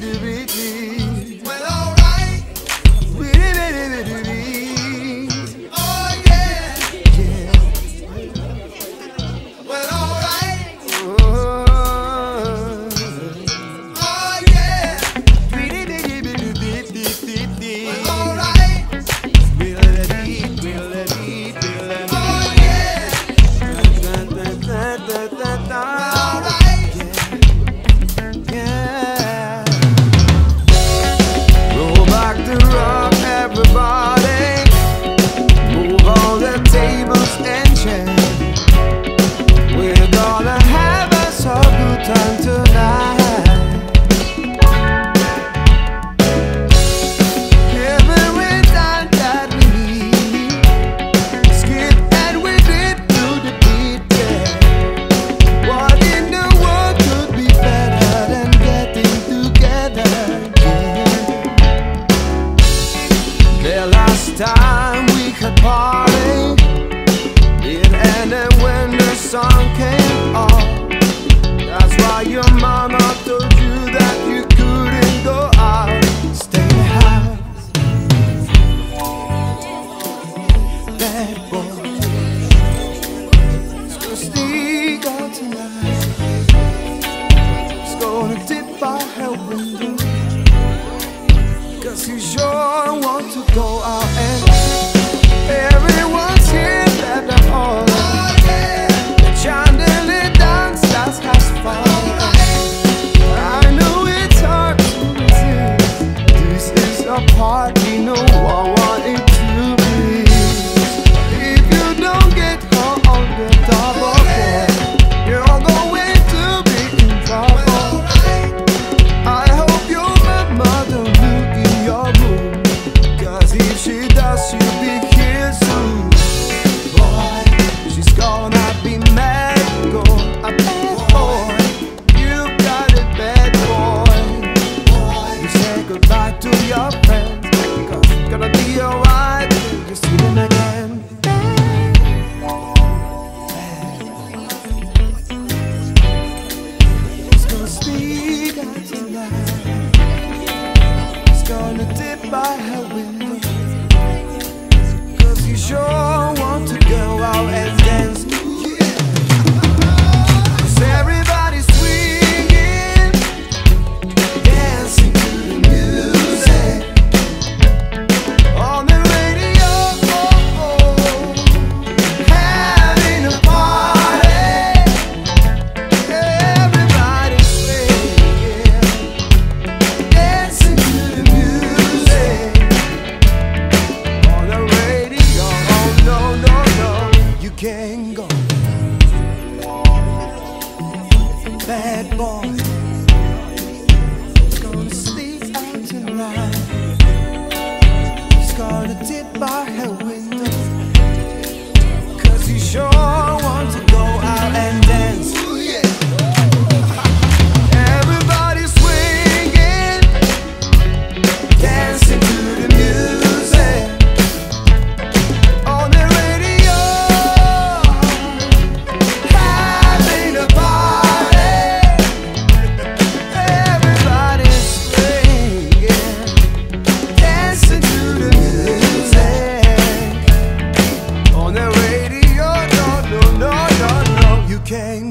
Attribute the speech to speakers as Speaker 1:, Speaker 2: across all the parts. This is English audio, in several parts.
Speaker 1: to be. by her window Cause you sure want to go out and by her window. Cause you sure want to go out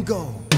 Speaker 1: go.